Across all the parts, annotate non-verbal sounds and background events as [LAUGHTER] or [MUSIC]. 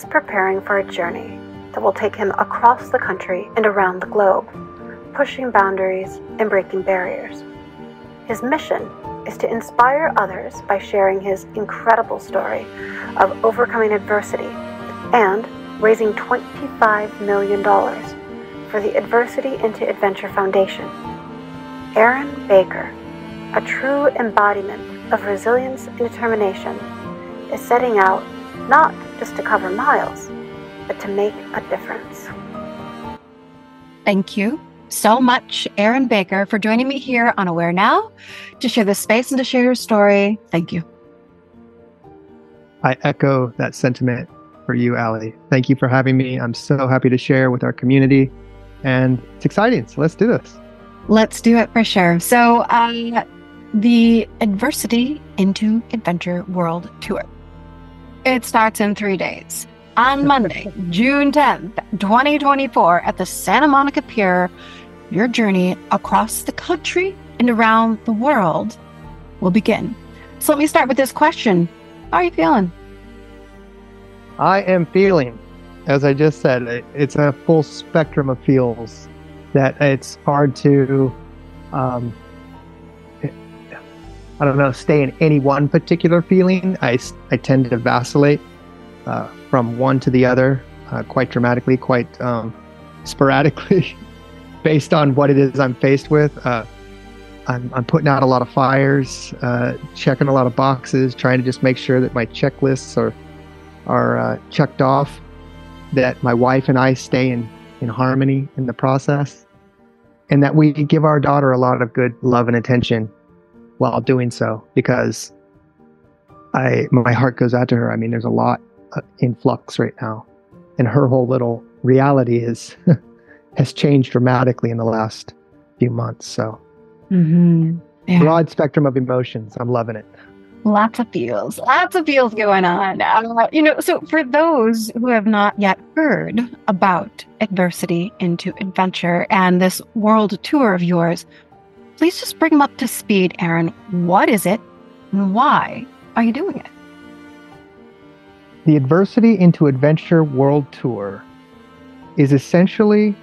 is preparing for a journey that will take him across the country and around the globe, pushing boundaries and breaking barriers. His mission is to inspire others by sharing his incredible story of overcoming adversity and raising $25 million for the Adversity into Adventure Foundation. Aaron Baker, a true embodiment of resilience and determination, is setting out not just to cover miles, but to make a difference. Thank you so much, Aaron Baker, for joining me here on AwareNow to share this space and to share your story. Thank you. I echo that sentiment for you, Allié. Thank you for having me. I'm so happy to share with our community, and it's exciting. So let's do this. Let's do it for sure. So, uh, the Adversity into Adventure World Tour. It starts in three days. On Monday, [LAUGHS] June 10th, 2024, at the Santa Monica Pier, your journey across the country and around the world will begin. So let me start with this question How are you feeling? I am feeling, as I just said, it's a full spectrum of feels that it's hard to, um, I don't know, stay in any one particular feeling. I, I tend to vacillate uh, from one to the other uh, quite dramatically, quite um, sporadically, [LAUGHS] based on what it is I'm faced with. Uh, I'm, I'm putting out a lot of fires, uh, checking a lot of boxes, trying to just make sure that my checklists are are uh, checked off, that my wife and I stay in, in harmony in the process, and that we give our daughter a lot of good love and attention while doing so because I my heart goes out to her. I mean, there's a lot uh, in flux right now, and her whole little reality is [LAUGHS] has changed dramatically in the last few months. So, mm-hmm. yeah. broad spectrum of emotions. I'm loving it. Lots of feels, lots of feels going on. Uh, you know, so for those who have not yet heard about adversity into adventure and this world tour of yours, please just bring them up to speed, Aaron. What is it and why are you doing it? The Adversity into Adventure World Tour is essentially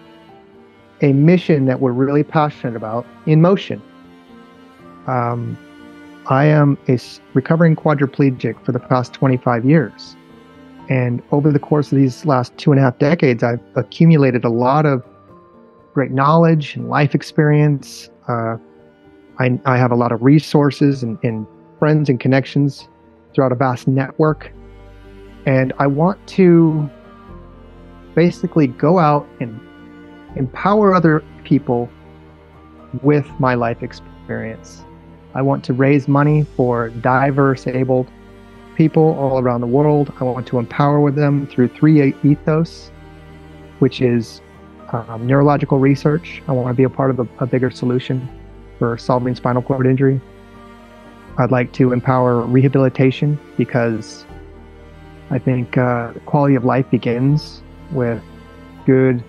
a mission that we're really passionate about in motion. Um, I am a recovering quadriplegic for the past 25 years. And over the course of these last two and a half decades, I've accumulated a lot of great knowledge and life experience. Uh, I, I, have a lot of resources and, and friends and connections throughout a vast network. And I want to basically go out and empower other people with my life experience. I want to raise money for diverse abled people all around the world. I want to empower with them through three ethos, which is um, neurological research. I want to be a part of a, a, bigger solution for solving spinal cord injury. I'd like to empower rehabilitation because I think uh, quality of life begins with good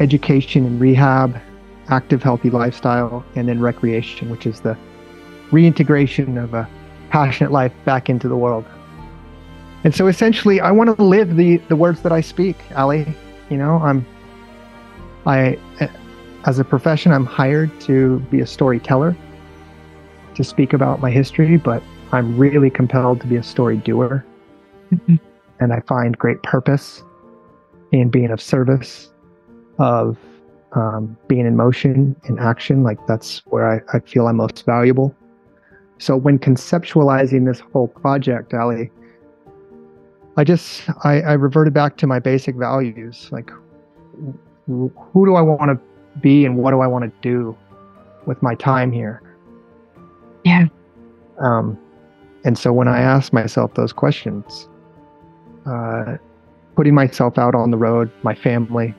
education and rehab, active, healthy lifestyle, and then recreation, which is the reintegration of a passionate life back into the world. And so essentially, I want to live the, the words that I speak, Allié. You know, I'm, I, as a profession, I'm hired to be a storyteller, to speak about my history, but I'm really compelled to be a story doer. [LAUGHS] And I find great purpose in being of service, of um, being in motion, in action. Like that's where I, I feel I'm most valuable. So when conceptualizing this whole project, Allié, I just I, I reverted back to my basic values. Like, who do I want to be, and what do I want to do with my time here? Yeah. Um, and so when I ask myself those questions, uh, putting myself out on the road, my family,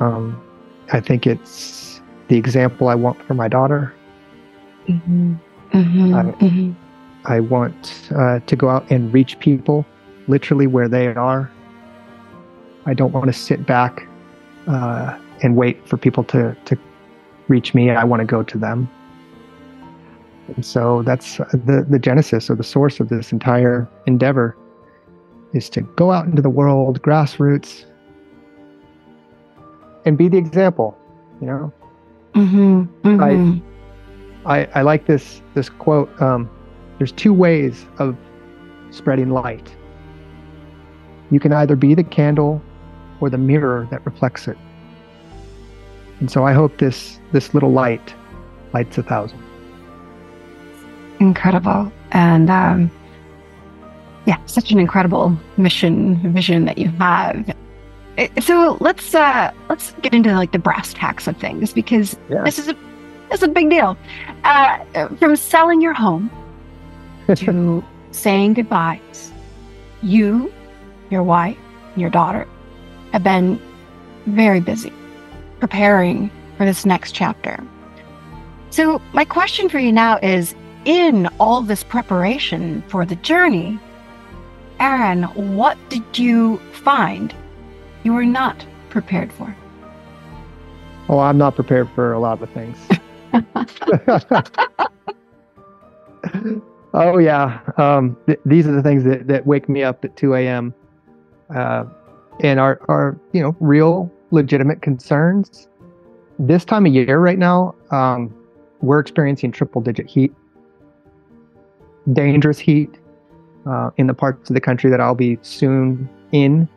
um, I think it's the example I want for my daughter. Mm-hmm. Mm-hmm, I, mm-hmm. I, want uh, to go out and reach people literally where they are. I don't want to sit back uh, and wait for people to, to reach me. I want to go to them. And so that's the, the genesis or the source of this entire endeavor. is to go out into the world, grassroots, and be the example. You know, Mm-hmm. mm-hmm. I I like this this quote. Um, there's two ways of spreading light. You can either be the candle or the mirror that reflects it. And so I hope this this little light lights a thousand. Incredible. And um, yeah, such an incredible mission vision that you have. So let's uh let's get into like the brass tacks of things because Yeah. this is a this is a big deal. Uh, from selling your home [LAUGHS] to saying goodbyes, you, your wife, and your daughter have been very busy preparing for this next chapter. So, my question for you now is in all this preparation for the journey, Aaron, what did you find you were not prepared for? Oh, I'm not prepared for a lot of things. [LAUGHS] oh yeah, um, th- these are the things that, that wake me up at 2 a.m. Uh, and are are you know real legitimate concerns. This time of year, right now, um, we're experiencing triple digit heat, dangerous heat uh, in the parts of the country that I'll be soon in.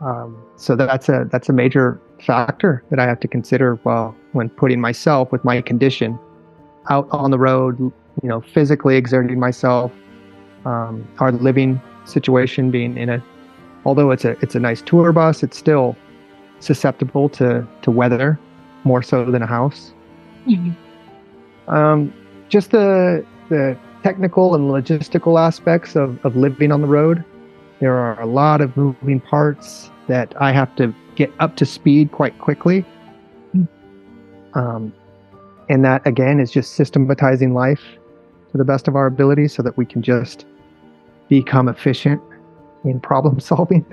Um, so that's a that's a major factor that I have to consider while when putting myself with my condition out on the road, you know, physically exerting myself. Um, our living situation being in a, although it's a it's a nice tour bus, it's still susceptible to to weather more so than a house. Um, just the the technical and logistical aspects of, of living on the road. There are a lot of moving parts that I have to get up to speed quite quickly. Um, and that again is just systematizing life to the best of our ability so that we can just become efficient in problem [LAUGHS] solving.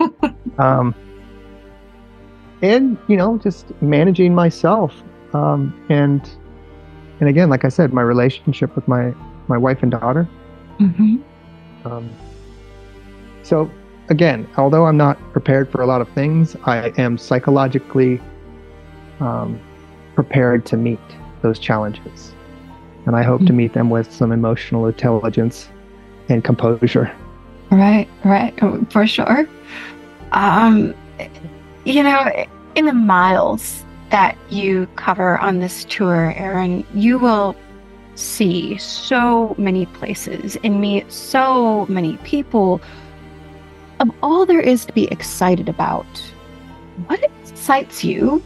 [LAUGHS] um, and you know, just managing myself um, and and again, like I said, my relationship with my my wife and daughter. Mm-hmm. Um, so again, although I'm not prepared for a lot of things, I am psychologically um, prepared to meet those challenges, and I hope to meet them with some emotional intelligence and composure. Right, right, for sure. Um, you know, in the miles that you cover on this tour, Aaron, you will see so many places and meet so many people. Of all there is to be excited about, what excites you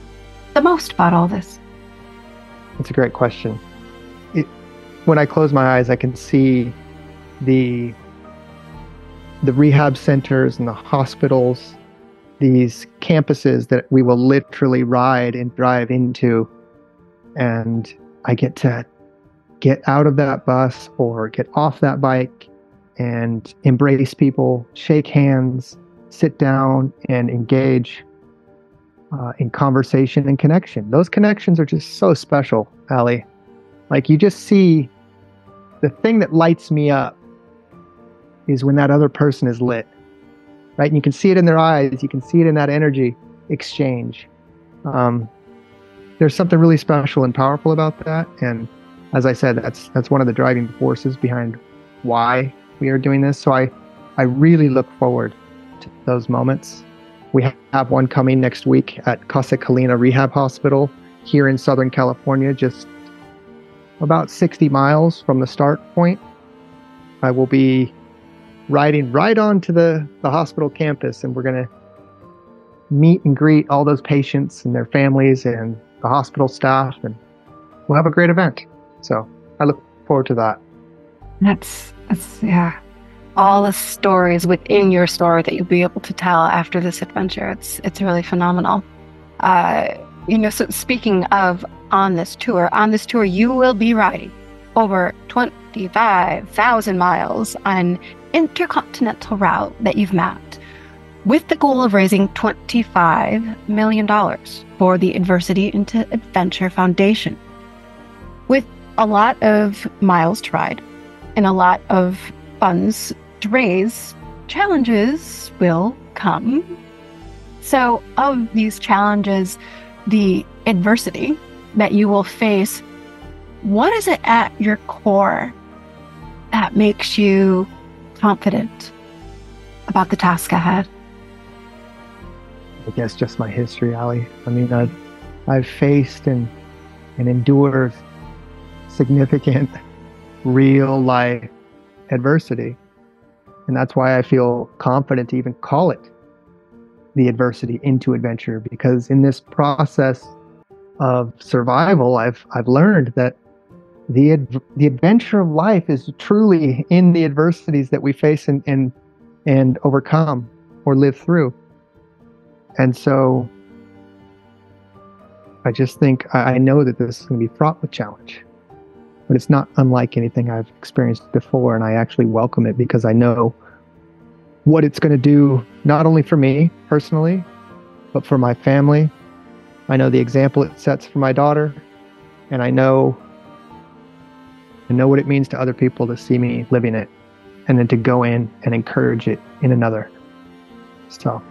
the most about all this? That's a great question. It, when I close my eyes, I can see the the rehab centers and the hospitals, these campuses that we will literally ride and drive into, and I get to get out of that bus or get off that bike and embrace people, shake hands, sit down, and engage uh, in conversation and connection. Those connections are just so special, Allié. Like you just see the thing that lights me up is when that other person is lit, right? And you can see it in their eyes, you can see it in that energy exchange. Um, there's something really special and powerful about that, and as I said, that's that's one of the driving forces behind why we are doing this. So I, I really look forward to those moments. We have one coming next week at Casa Colina Rehab Hospital here in Southern California, just about 60 miles from the start point. I will be riding right onto the, the hospital campus, and we're going to meet and greet all those patients and their families and the hospital staff, and we'll have a great event. So I look forward to that. That's, that's yeah. All the stories within your story that you'll be able to tell after this adventure. It's it's really phenomenal. Uh, you know, so speaking of on this tour, on this tour you will be riding over twenty five thousand miles on intercontinental route that you've mapped, with the goal of raising twenty five million dollars for the Adversity into Adventure Foundation. With a lot of miles to ride and a lot of funds to raise, challenges will come. So, of these challenges, the adversity that you will face, what is it at your core that makes you confident about the task ahead? I guess just my history, Allié. I mean, I've I've faced and and endured significant [LAUGHS] real life adversity. And that's why I feel confident to even call it the adversity into adventure because in this process of survival I've I've learned that the ad- the adventure of life is truly in the adversities that we face and and and overcome or live through. And so I just think I, I know that this is going to be fraught with challenge, but it's not unlike anything I've experienced before, and I actually welcome it because I know what it's going to do not only for me personally, but for my family. I know the example it sets for my daughter, and I know I know what it means to other people to see me living it and then to go in and encourage it in another. So,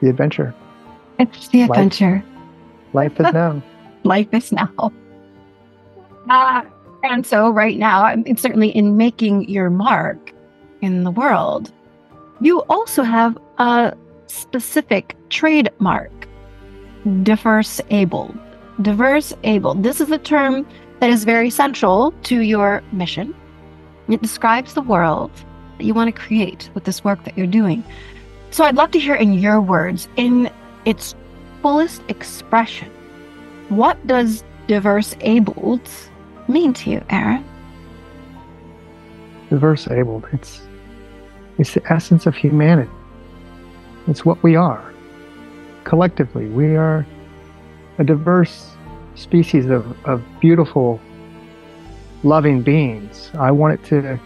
the adventure. It's the adventure. Life, life is now. [LAUGHS] Life is now. Uh, and so, right now, it's certainly in making your mark in the world, you also have a specific trademark diverse able. Diverse able. This is a term that is very central to your mission. It describes the world that you want to create with this work that you're doing. So I'd love to hear in your words, in its fullest expression, what does diverse abled mean to you, Aaron? Diverse abled. It's it's the essence of humanity. It's what we are. Collectively, we are a diverse species of, of beautiful, loving beings. I want it to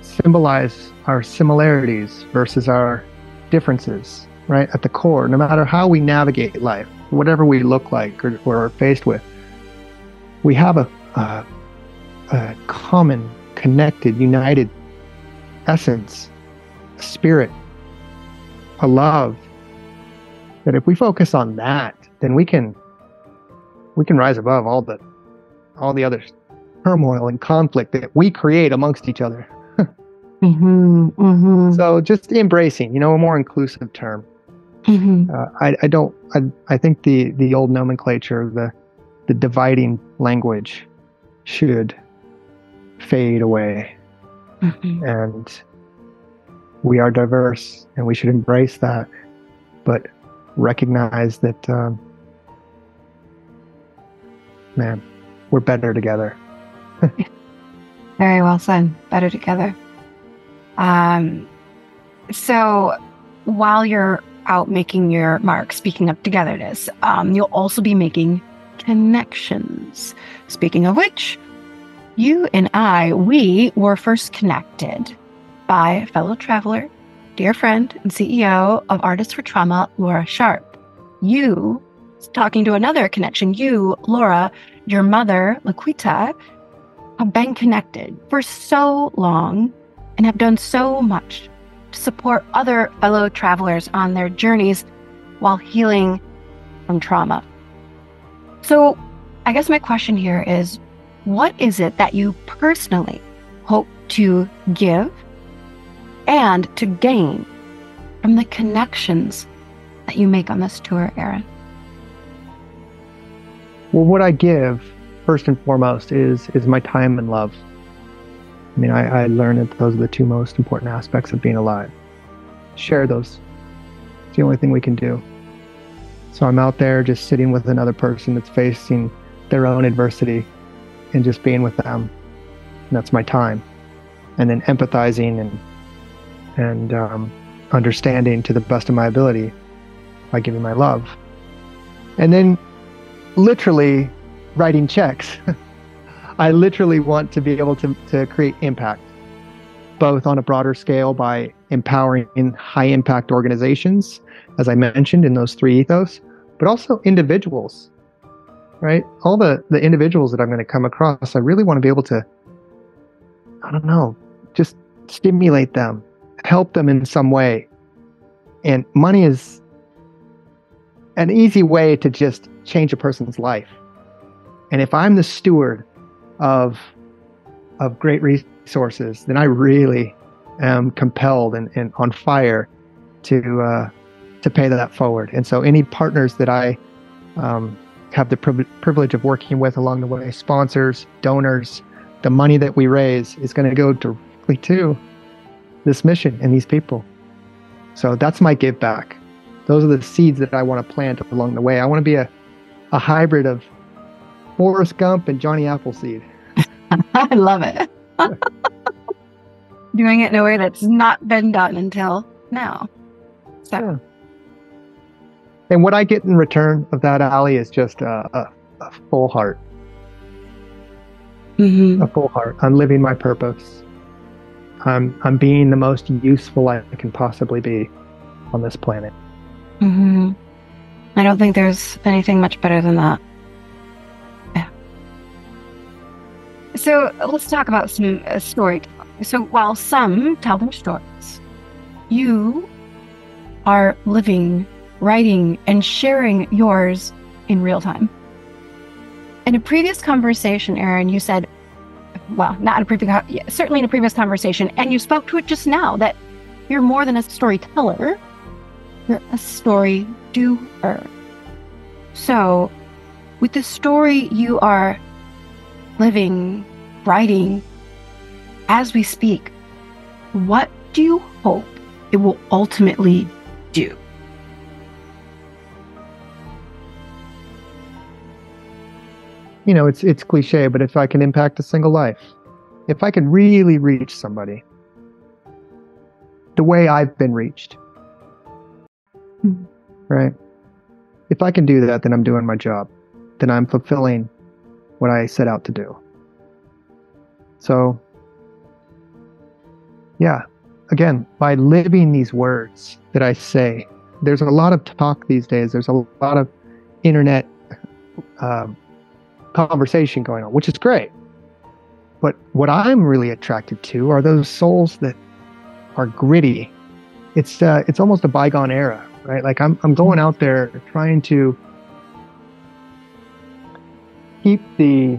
symbolize our similarities versus our differences, right? At the core, no matter how we navigate life, whatever we look like or, or are faced with, we have a, a, a common, connected, united essence, a spirit, a love. That if we focus on that, then we can we can rise above all the all the other turmoil and conflict that we create amongst each other. mm-hmm, mm-hmm. So just embracing, you know, a more inclusive term. Mm-hmm. Uh, I, I don't. I, I think the the old nomenclature, the the dividing language, should fade away, Mm-hmm. and we are diverse, and we should embrace that, but recognize that, um, man, we're better together. [LAUGHS] Very well said. Better together. Um, so while you're out making your mark, speaking of togetherness, um, you'll also be making connections. Speaking of which, you and I, we were first connected by a fellow traveler, dear friend and CEO of Artists for Trauma, Laura Sharp. You, talking to another connection, you, Laura, your mother, Laquita, have been connected for so long and have done so much to support other fellow travelers on their journeys while healing from trauma. So, I guess my question here is what is it that you personally hope to give and to gain from the connections that you make on this tour, Aaron? Well, what I give first and foremost is is my time and love. I mean, I, I learned that those are the two most important aspects of being alive. Share those. It's the only thing we can do. So I'm out there just sitting with another person that's facing their own adversity and just being with them. And that's my time. And then empathizing and and um, understanding to the best of my ability by giving my love. And then literally writing checks. [LAUGHS] I literally want to be able to, to create impact, both on a broader scale by empowering high impact organizations, as I mentioned in those three ethos, but also individuals, right? All the, the individuals that I'm going to come across, I really want to be able to I don't know, just stimulate them, help them in some way. And money is an easy way to just change a person's life. And if I'm the steward of of great resources, then I really am compelled and, and on fire to uh, to pay that forward. And so, any partners that I um, have the privilege of working with along the way, sponsors, donors, the money that we raise is going to go directly to this mission and these people. So that's my give back. Those are the seeds that I want to plant along the way. I want to be a, a hybrid of Forrest Gump and Johnny Appleseed. [LAUGHS] I love it. [LAUGHS] Doing it in a way that's not been done until now. So. Yeah. And what I get in return of that, Allié, is just a, a, a full heart. Mm-hmm. A full heart. I'm living my purpose. I'm I'm being the most useful I can possibly be on this planet. Mm-hmm. I don't think there's anything much better than that. Yeah. So let's talk about some uh, storytelling. So while some tell their stories, you are living, writing, and sharing yours in real time. In a previous conversation, Aaron, you said, well, not in a previous, certainly in a previous conversation, and you spoke to it just now that you're more than a storyteller, you're a story doer. So, with the story you are living, writing, as we speak, what do you hope it will ultimately do? You know, it's it's cliche, but if I can impact a single life, if I can really reach somebody the way I've been reached, mm-hmm. right? If I can do that, then I'm doing my job. Then I'm fulfilling what I set out to do. So, yeah, again, by living these words that I say, there's a lot of talk these days. There's a lot of internet um, conversation going on, which is great. But what I'm really attracted to are those souls that are gritty. It's uh, it's almost a bygone era, right? Like I'm I'm going out there trying to keep the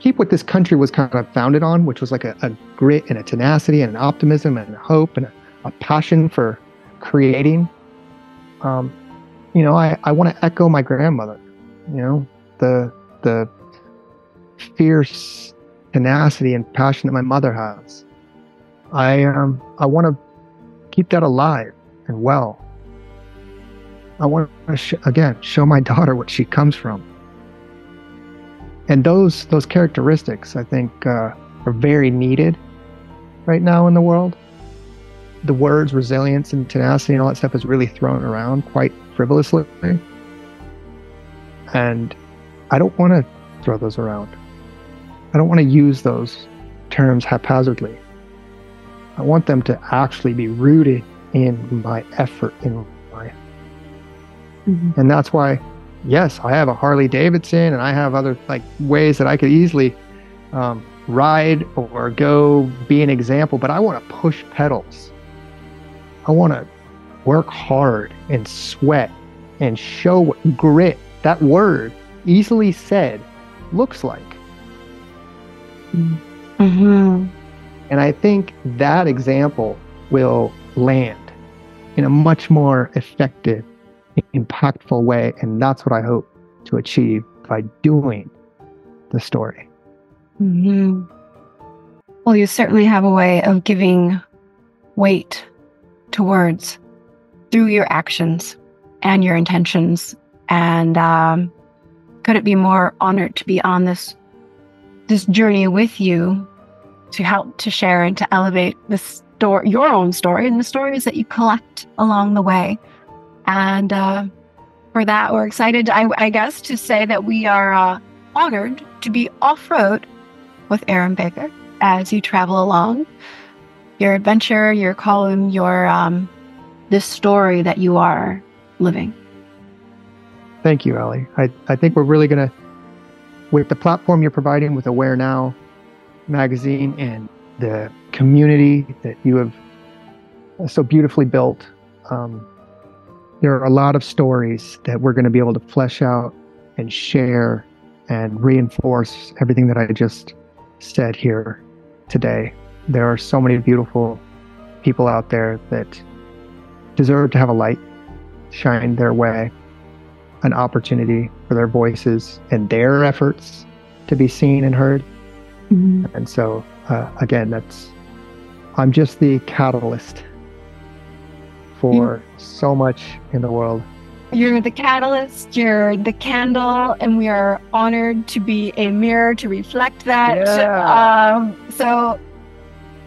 keep what this country was kind of founded on, which was like a, a grit and a tenacity and an optimism and a hope and a, a passion for creating. Um, you know, I, I want to echo my grandmother, you know, the, the fierce tenacity and passion that my mother has. I, um, I want to keep that alive and well. I want to, sh- again, show my [LAUGHS] daughter what she comes from and those those characteristics I think uh, are very needed right now in the world. The words resilience and tenacity and all that stuff is really thrown around quite frivolously, and I don't want to throw those around. I don't want to use those terms haphazardly. I want them to actually be rooted in my effort in life. Mm-hmm. And that's why yes, I have a Harley Davidson and I have other like ways that I could easily um, ride or go be an example, but I want to push pedals. I want to work hard and sweat and show what grit, that word easily said, looks like. Mm-hmm. And I think that example will land in a much more effective impactful way. And that's what I hope to achieve by doing the story. Mm-hmm. Well, you certainly have a way of giving weight to words through your actions and your intentions. And um, could it be more honored to be on this this journey with you to help to share and to elevate the story, your own story, and the stories that you collect along the way and uh, for that, we're excited, I, I, guess, to say that we are uh, honored to be off road with Aaron Baker as you travel along your adventure, your column, your um, this story that you are living. Thank you, Allié. I, I think we're really going to, with the platform you're providing with AwareNow, magazine and the community that you have so beautifully built. Um, there are a lot of stories that we're going to be able to flesh out and share and reinforce everything that I just said here today. There are so many beautiful people out there that deserve to have a light shine their way, an opportunity for their voices and their efforts to be seen and heard. Mm-hmm. And so, uh, again, that's, I'm just the catalyst for mm-hmm. so much in the world. You're the catalyst, you're the candle, and we are honored to be a mirror to reflect that. Yeah. Um, so,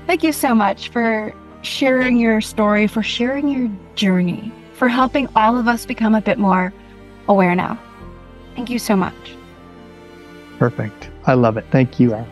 thank you so much for sharing your story, for sharing your journey, for helping all of us become a bit more aware now. Thank you so much. Perfect. I love it. Thank you.